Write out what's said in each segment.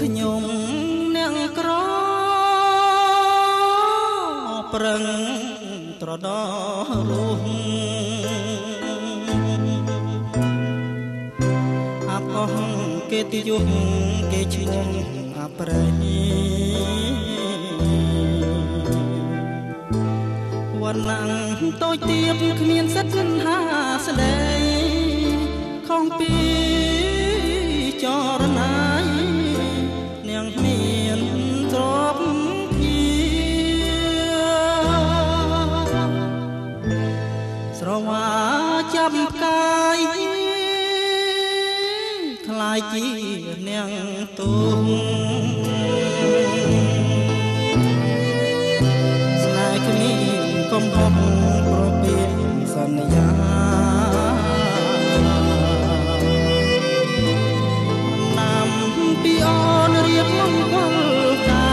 ខ្ញុំអ្នកក្រប្រឹងត្រដោរស់អាប់អស់គេទីយុះគេឈ្មោះអាប្រេវណ្ណាំងតូចទៀបគ្មានសិទ្ធិហាស្ដីខំពី ចាប់ផ្កាយខ្លាយជានាងទុំស្នេហ៍គ្មានកំហុសប្រពៀនសន្យាណាំពីអូនរៀបមង្គលកា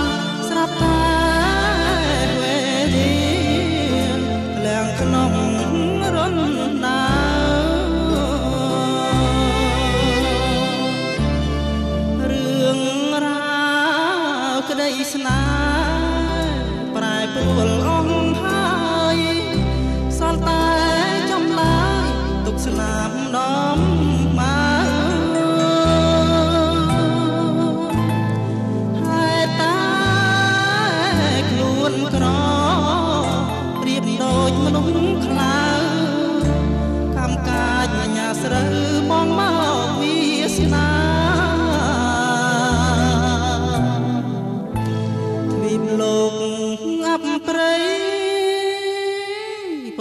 រស្រាប់តែវេលាក្លៀងក្នុង រនដារឿងរ៉ាវក្តីស្នេហ៍ប្រែប្រួលអស់ហើយសល់តែចំឡាយទុកស្នាមដំមកហេតុតែខ្លួនក្រប្រៀបដូចមនុស្ស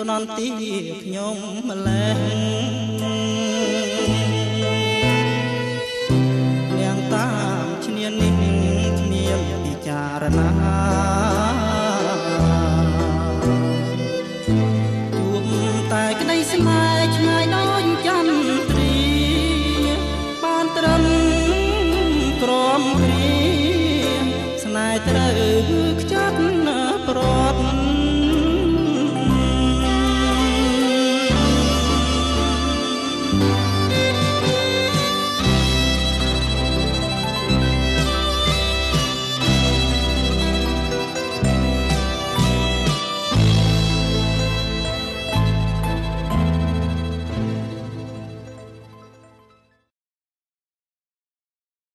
នន្ទីខ្ញុំម្លេះនាងតាមឈ្នានេះគ្មានពិចារណាជួបតែក្តីស្នេហ៍ឆ្ងាយដូចចន្ទ្រីបានត្រឹមក្រំព្រៀងស្នេហ៍ត្រូវខ្ចី